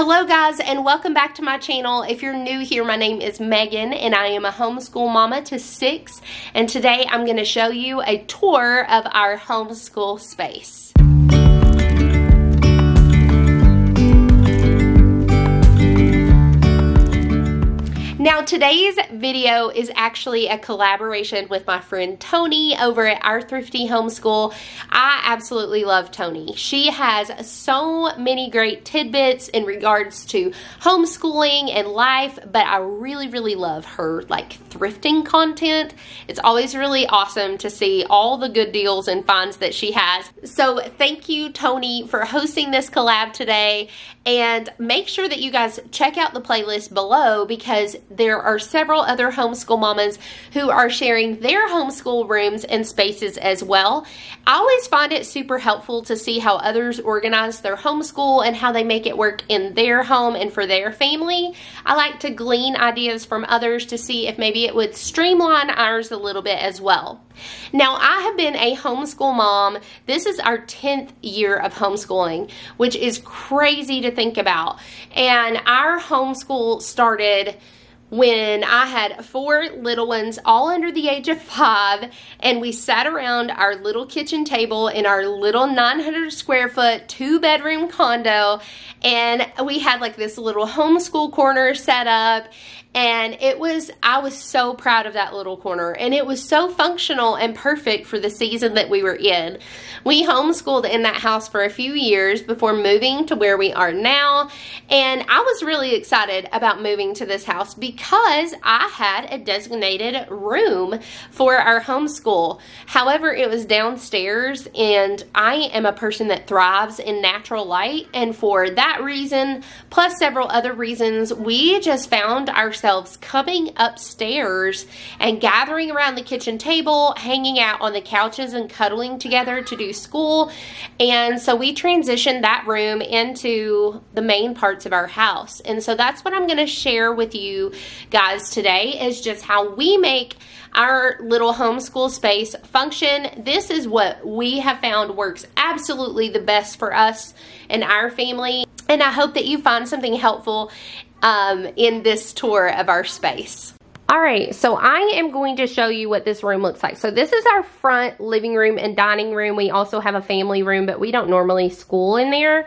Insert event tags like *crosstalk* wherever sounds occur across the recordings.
Hello guys and welcome back to my channel. If you're new here, my name is Megan and I am a homeschool mama to six and today I'm going to show you a tour of our homeschool space. Now today's video is actually a collaboration with my friend Toni over at Our Thrifty Homeschool. I absolutely love Toni. She has so many great tidbits in regards to homeschooling and life, but I really, really love her like thrifting content. It's always really awesome to see all the good deals and finds that she has. So thank you Toni for hosting this collab today and make sure that you guys check out the playlist below because there are several other homeschool mamas who are sharing their homeschool rooms and spaces as well. I always find it super helpful to see how others organize their homeschool and how they make it work in their home and for their family. I like to glean ideas from others to see if maybe it would streamline ours a little bit as well. Now, I have been a homeschool mom. This is our 10th year of homeschooling, which is crazy to think about. And our homeschool started when I had four little ones, all under the age of five, and we sat around our little kitchen table in our little 900 square foot, two bedroom condo, and we had like this little homeschool corner set up, and it was, I was so proud of that little corner. And it was so functional and perfect for the season that we were in. We homeschooled in that house for a few years before moving to where we are now. And I was really excited about moving to this house because I had a designated room for our homeschool. However, it was downstairs and I am a person that thrives in natural light. And for that reason, plus several other reasons, we just found our ourselves coming upstairs and gathering around the kitchen table, hanging out on the couches and cuddling together to do school. And so we transitioned that room into the main parts of our house. And so that's what I'm going to share with you guys today is just how we make our little homeschool space function. This is what we have found works absolutely the best for us and our family. And I hope that you find something helpful um, in this tour of our space. All right, so I am going to show you what this room looks like. So this is our front living room and dining room. We also have a family room, but we don't normally school in there.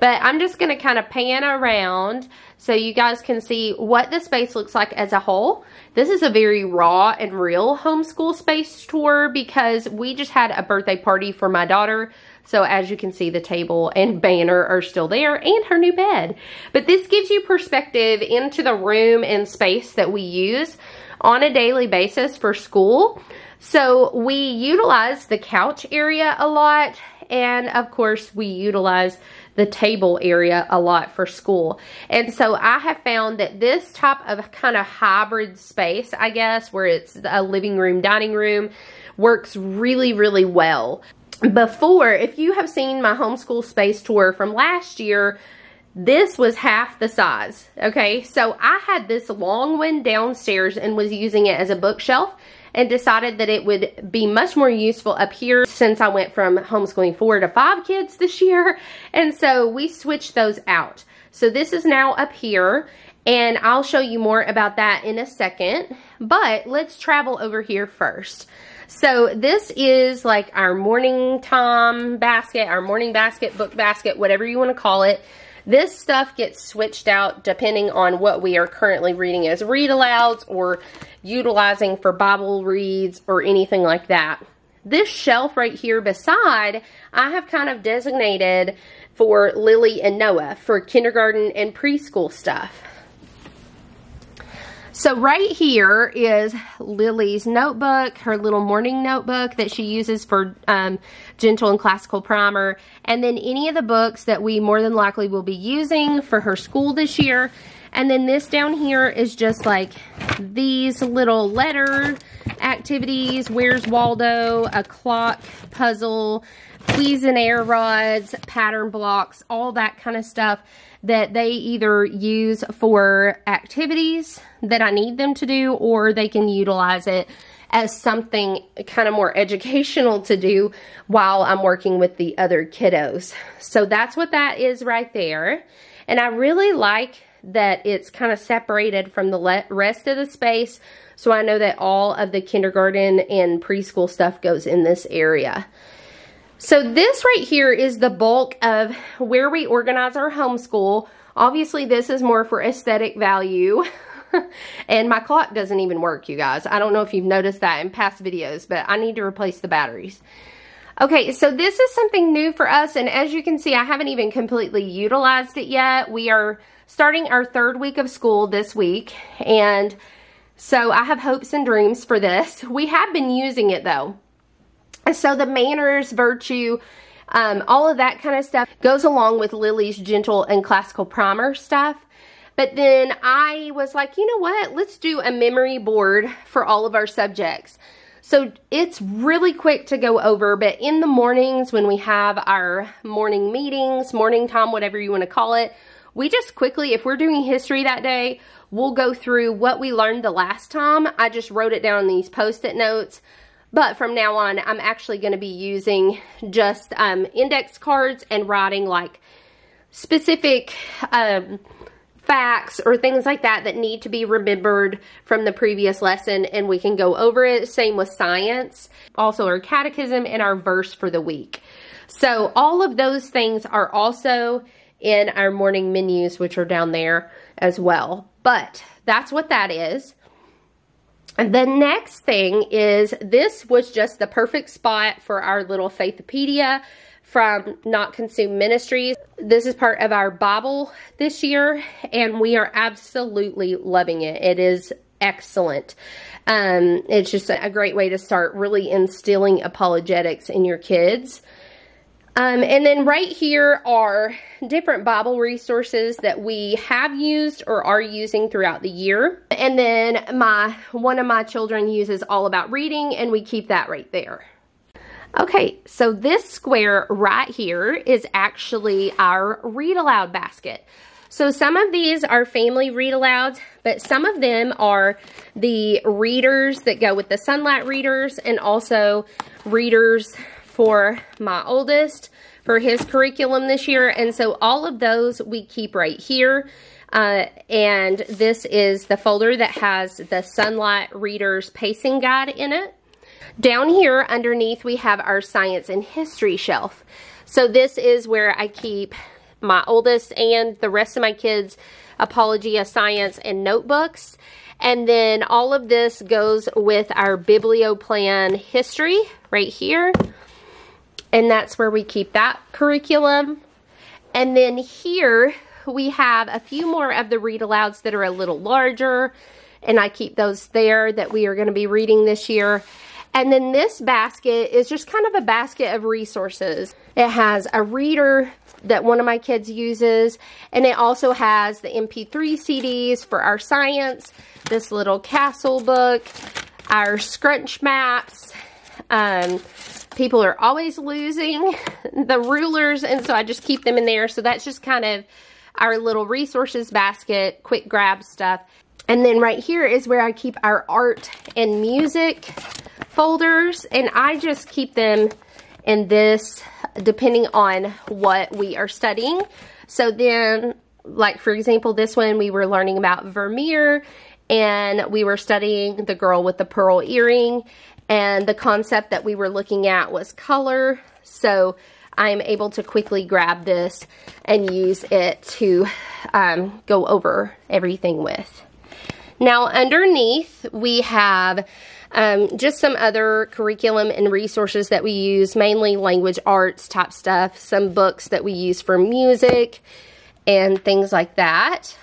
But I'm just gonna kind of pan around so you guys can see what the space looks like as a whole. This is a very raw and real homeschool space tour because we just had a birthday party for my daughter so as you can see, the table and banner are still there and her new bed. But this gives you perspective into the room and space that we use on a daily basis for school. So we utilize the couch area a lot. And of course, we utilize the table area a lot for school. And so I have found that this type of kind of hybrid space, I guess, where it's a living room, dining room, works really, really well before, if you have seen my homeschool space tour from last year, this was half the size, okay? So I had this long one downstairs and was using it as a bookshelf and decided that it would be much more useful up here since I went from homeschooling four to five kids this year. *laughs* And so we switched those out. So this is now up here and I'll show you more about that in a second. But let's travel over here first. So this is like our morning Tom basket, our morning basket, book basket, whatever you want to call it. This stuff gets switched out depending on what we are currently reading as read alouds or utilizing for Bible reads or anything like that. This shelf right here beside, I have kind of designated for Lily and Noah for kindergarten and preschool stuff. So right here is Lily's notebook, her little morning notebook that she uses for um, gentle and classical primer. And then any of the books that we more than likely will be using for her school this year. And then this down here is just like these little letter activities. Where's Waldo? A clock puzzle, Cuisenaire rods, pattern blocks, all that kind of stuff that they either use for activities that I need them to do or they can utilize it as something kind of more educational to do while I'm working with the other kiddos. So that's what that is right there. And I really like that it's kind of separated from the rest of the space. So I know that all of the kindergarten and preschool stuff goes in this area. So this right here is the bulk of where we organize our homeschool. Obviously this is more for aesthetic value. *laughs* and my clock doesn't even work, you guys. I don't know if you've noticed that in past videos, but I need to replace the batteries. Okay, so this is something new for us, and as you can see, I haven't even completely utilized it yet. We are starting our third week of school this week, and so I have hopes and dreams for this. We have been using it, though. So the manners, virtue, um, all of that kind of stuff goes along with Lily's gentle and classical primer stuff. But then I was like, you know what? Let's do a memory board for all of our subjects. So it's really quick to go over, but in the mornings when we have our morning meetings, morning time, whatever you want to call it, we just quickly, if we're doing history that day, we'll go through what we learned the last time. I just wrote it down in these post-it notes. But from now on, I'm actually going to be using just um, index cards and writing like specific um, facts or things like that that need to be remembered from the previous lesson and we can go over it. Same with science. Also our catechism and our verse for the week. So all of those things are also in our morning menus, which are down there as well. But that's what that is. The next thing is this was just the perfect spot for our little Faithopedia from Not Consume Ministries. This is part of our Bible this year, and we are absolutely loving it. It is excellent. Um, it's just a great way to start really instilling apologetics in your kids. Um, and then right here are different Bible resources that we have used or are using throughout the year. And then my one of my children uses All About Reading, and we keep that right there. Okay, so this square right here is actually our read aloud basket. So some of these are family read alouds, but some of them are the readers that go with the sunlight readers and also readers for my oldest for his curriculum this year. And so all of those we keep right here. Uh, and this is the folder that has the Sunlight Readers Pacing Guide in it. Down here underneath we have our science and history shelf. So this is where I keep my oldest and the rest of my kids Apologia Science and notebooks. And then all of this goes with our Biblioplan history right here. And that's where we keep that curriculum. And then here we have a few more of the read alouds that are a little larger. And I keep those there that we are going to be reading this year. And then this basket is just kind of a basket of resources. It has a reader that one of my kids uses, and it also has the MP3 CDs for our science, this little castle book, our scrunch maps. Um, people are always losing *laughs* the rulers, and so I just keep them in there. So that's just kind of our little resources basket, quick grab stuff. And then right here is where I keep our art and music folders and I just keep them in this depending on what we are studying. So then, like for example, this one we were learning about Vermeer and we were studying the girl with the pearl earring and the concept that we were looking at was color. So I'm able to quickly grab this and use it to um, go over everything with. Now underneath we have um, just some other curriculum and resources that we use, mainly language arts type stuff, some books that we use for music and things like that.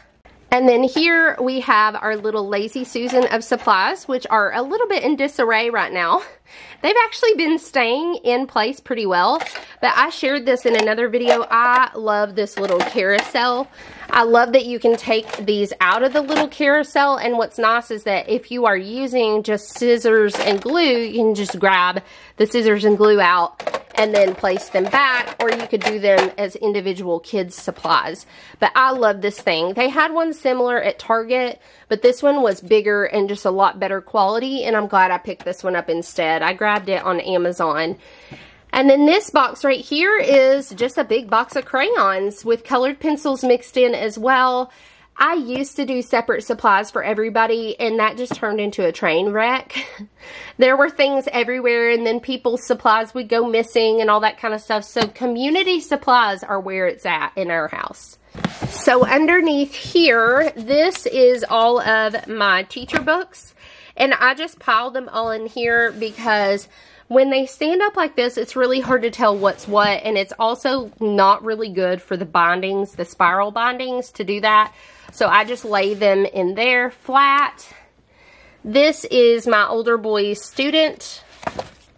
And then here we have our little Lazy Susan of supplies, which are a little bit in disarray right now. *laughs* They've actually been staying in place pretty well, but I shared this in another video. I love this little carousel. I love that you can take these out of the little carousel, and what's nice is that if you are using just scissors and glue, you can just grab the scissors and glue out and then place them back, or you could do them as individual kids supplies. But I love this thing. They had one similar at Target, but this one was bigger and just a lot better quality, and I'm glad I picked this one up instead. I grabbed it on Amazon. And then this box right here is just a big box of crayons with colored pencils mixed in as well. I used to do separate supplies for everybody and that just turned into a train wreck. *laughs* there were things everywhere and then people's supplies would go missing and all that kind of stuff. So community supplies are where it's at in our house. So underneath here, this is all of my teacher books. And I just piled them all in here because when they stand up like this, it's really hard to tell what's what. And it's also not really good for the bindings, the spiral bindings to do that. So I just lay them in there flat. This is my older boy's student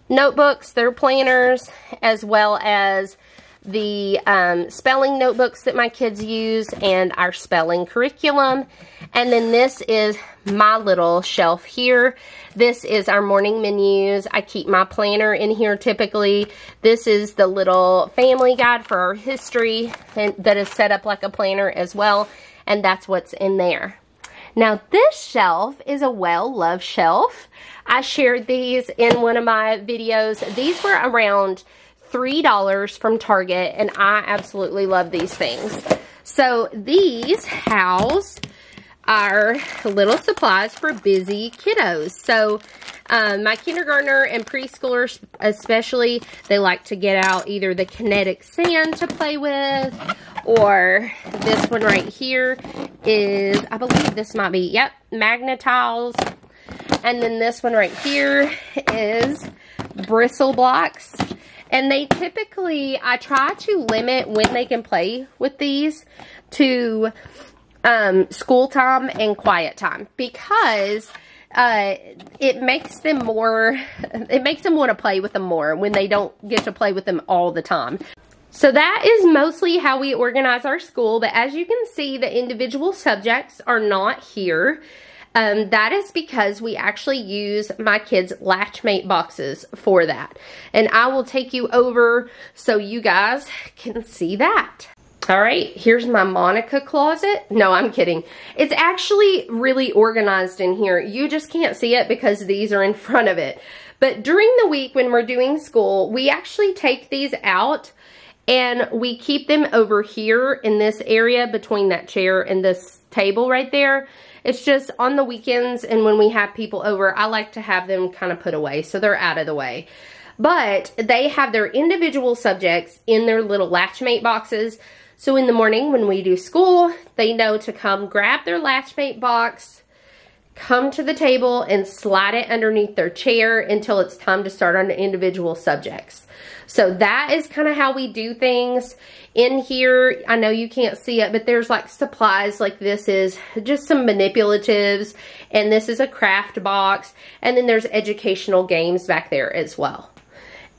notebooks, their planners, as well as the um, spelling notebooks that my kids use and our spelling curriculum. And then this is my little shelf here. This is our morning menus. I keep my planner in here typically. This is the little family guide for our history and that is set up like a planner as well. And that's what's in there. Now this shelf is a well-loved shelf. I shared these in one of my videos. These were around $3 from Target, and I absolutely love these things. So these house our little supplies for busy kiddos. So um, my kindergartner and preschoolers especially, they like to get out either the kinetic sand to play with or this one right here is, I believe this might be, yep, Magna-Tiles. And then this one right here is bristle blocks. And they typically, I try to limit when they can play with these to um, school time and quiet time because uh, it makes them more, *laughs* it makes them want to play with them more when they don't get to play with them all the time. So that is mostly how we organize our school, but as you can see, the individual subjects are not here. Um, that is because we actually use my kids' Latchmate boxes for that. And I will take you over so you guys can see that. All right, here's my Monica closet. No, I'm kidding. It's actually really organized in here. You just can't see it because these are in front of it. But during the week when we're doing school, we actually take these out and we keep them over here in this area between that chair and this table right there it's just on the weekends and when we have people over, I like to have them kind of put away so they're out of the way. But they have their individual subjects in their little Latchmate boxes. So in the morning when we do school, they know to come grab their Latchmate box, come to the table and slide it underneath their chair until it's time to start on the individual subjects. So that is kind of how we do things. In here, I know you can't see it, but there's like supplies like this is just some manipulatives and this is a craft box and then there's educational games back there as well.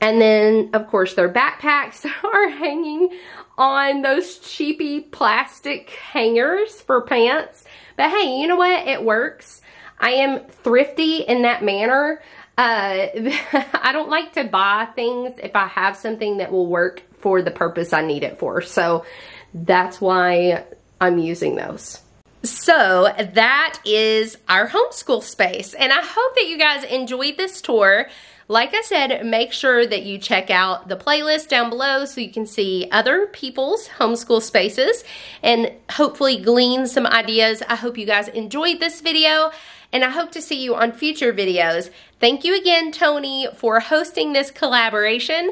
And then, of course, their backpacks *laughs* are hanging on those cheapy plastic hangers for pants. But hey, you know what? It works. I am thrifty in that manner. Uh, *laughs* I don't like to buy things if I have something that will work for the purpose I need it for. So that's why I'm using those. So that is our homeschool space. And I hope that you guys enjoyed this tour. Like I said, make sure that you check out the playlist down below so you can see other people's homeschool spaces and hopefully glean some ideas. I hope you guys enjoyed this video and I hope to see you on future videos. Thank you again, Toni, for hosting this collaboration,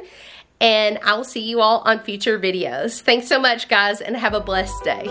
and I'll see you all on future videos. Thanks so much, guys, and have a blessed day.